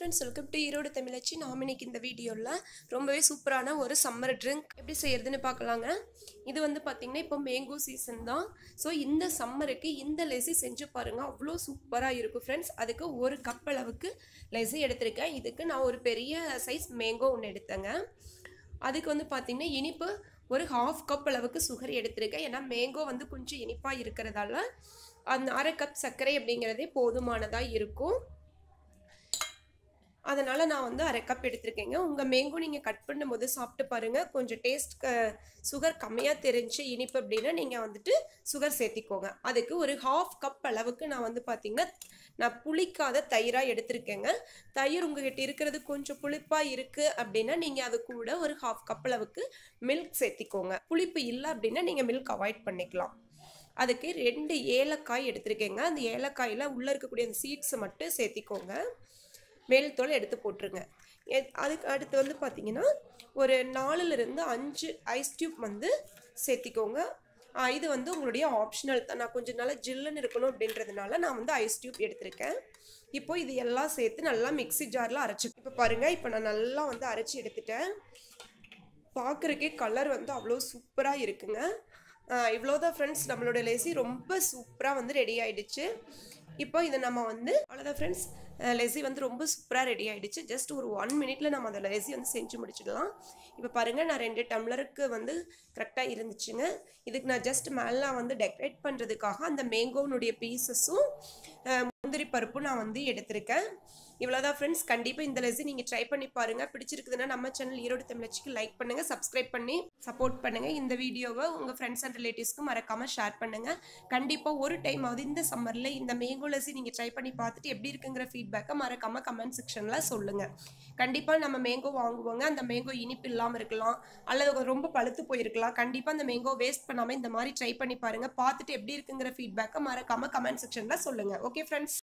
Friends welcome to Erode தமிழச்சி நாம் இன்னைக்கு இந்த வீடியோவில் ரொம்பவே சூப்பரான ஒரு சம்மர் ட்ரிங்க் எப்படி செய்யறதுன்னு பார்க்கலாங்க. இது வந்து பார்த்திங்கன்னா இப்போ மேங்கோ சீசன் தான். ஸோ இந்த சம்மருக்கு இந்த லெசி செஞ்சு பாருங்கள் அவ்வளோ சூப்பராக இருக்கும் ஃப்ரெண்ட்ஸ் அதுக்கு ஒரு கப் அளவுக்கு லெசி எடுத்திருக்கேன். இதுக்கு நான் ஒரு பெரிய சைஸ் மேங்கோ ஒன்று எடுத்தேங்க. அதுக்கு வந்து பார்த்திங்கன்னா இனிப்பு ஒரு ஹாஃப் கப் அளவுக்கு சுகர் எடுத்திருக்கேன். ஏன்னா மேங்கோ வந்து கொஞ்சம் இனிப்பாக இருக்கிறதால அந்த அரை கப் சர்க்கரை அப்படிங்கிறதே போதுமானதாக இருக்கும். அதனால் நான் வந்து அரை கப் எடுத்திருக்கேங்க. உங்கள் மேங்கோ நீங்கள் கட் பண்ணும்போது சாப்பிட்டு பாருங்கள் கொஞ்சம் டேஸ்ட் சுகர் கம்மியாக தெரிஞ்சு இனிப்பு அப்படின்னா நீங்கள் வந்துட்டு சுகர் சேர்த்திக்கோங்க. அதுக்கு ஒரு ஹாஃப் கப் அளவுக்கு நான் வந்து பார்த்திங்கன்னா நான் புளிக்காத தயிராக எடுத்திருக்கேங்க. தயிர் உங்ககிட்ட இருக்கிறது கொஞ்சம் புளிப்பாக இருக்குது அப்படின்னா நீங்கள் அது கூட ஒரு ஹாஃப் கப் அளவுக்கு மில்க் சேர்த்திக்கோங்க. புளிப்பு இல்லை அப்படின்னா நீங்கள் மில்க் அவாய்ட் பண்ணிக்கலாம். அதுக்கு ரெண்டு ஏலக்காய் எடுத்திருக்கேங்க. அந்த ஏலக்காயில் உள்ளே இருக்கக்கூடிய அந்த சீட்ஸை மட்டும் சேர்த்திக்கோங்க. மேல் தோல் எடுத்து போட்டுருங்க அதுக்கு அடுத்து வந்து பார்த்தீங்கன்னா ஒரு நாலுலேருந்து அஞ்சு ஐஸ் டியூப் வந்து சேர்த்திக்கோங்க. இது வந்து உங்களுடைய ஆப்ஷனல் தான். நான் கொஞ்சம் நல்லா ஜில்லுன்னு இருக்கணும் அப்படின்றதுனால நான் வந்து ஐஸ் டியூப் எடுத்திருக்கேன். இப்போ இது எல்லாம் சேர்த்து நல்லா மிக்சி ஜாரில் அரைச்சி இப்போ பாருங்கள் இப்போ நான் நல்லா வந்து அரைச்சி எடுத்துட்டேன். பார்க்குறக்கே கலர் வந்து அவ்வளோ சூப்பராக இருக்குங்க. இவ்வளோதான் ஃப்ரெண்ட்ஸ் நம்மளோட லேசி ரொம்ப சூப்பராக வந்து ரெடி ஆகிடுச்சு இப்போ இதை நம்ம வந்து அவ்வளோதான் ஃப்ரெண்ட்ஸ் லெசி வந்து ரொம்ப சூப்பராக ரெடி ஆகிடுச்சு ஜஸ்ட் ஒரு ஒன் மினிட்ல நம்ம அந்த லெசி வந்து செஞ்சு முடிச்சிடலாம். இப்போ பாருங்கள் நான் ரெண்டு டம்ளருக்கு வந்து கரெக்டாக இருந்துச்சுங்க. இதுக்கு நான் ஜஸ்ட் மேலாம் வந்து டெக்கரேட் பண்ணுறதுக்காக அந்த மேங்கோனுடைய பீசஸும் முந்திரி பருப்பும் நான் வந்து எடுத்திருக்கேன். இவ்வளோதான் ஃப்ரெண்ட்ஸ் கண்டிப்பாக இந்த லெசி நீங்கள் ட்ரை பண்ணி பாருங்கள் பிடிச்சிருக்குதுன்னா நம்ம சேனல் ஈரோடு தமிழச்சிக்கு லைக் பண்ணுங்கள் சப்ஸ்கிரைப் பண்ணி சப்போர்ட் பண்ணுங்கள் இந்த வீடியோவை உங்கள் ஃப்ரெண்ட்ஸ் அண்ட் ரிலேட்டிவ்ஸ்க்கு மறக்காமல் ஷேர் பண்ணுங்கள் கண்டிப்பாக ஒரு டைம் ஆகுது இந்த சம்மரில் இந்த மேங்கோ லெசி நீங்கள் ட்ரை பண்ணி பார்த்துட்டு எப்படி இருக்குங்கிற ஃபீட்பேக்கை மறக்காமல் கமெண்ட் செக்ஷனில் சொல்லுங்கள் கண்டிப்பாக நம்ம மேங்கோ வாங்குவோங்க. அந்த மேங்கோ இனிப்பு இல்லாமல் இருக்கலாம். அல்லது ரொம்ப பழுத்து போயிருக்கலாம். கண்டிப்பாக அந்த மேங்கோ வேஸ்ட் பண்ணாமல் இந்த மாதிரி ட்ரை பண்ணி பாருங்கள் பார்த்துட்டு எப்படி இருக்குங்கிற ஃபீட்பேக்கை மறக்காமல் கமெண்ட் செக்ஷனில் சொல்லுங்கள் ஓகே ஃப்ரெண்ட்ஸ்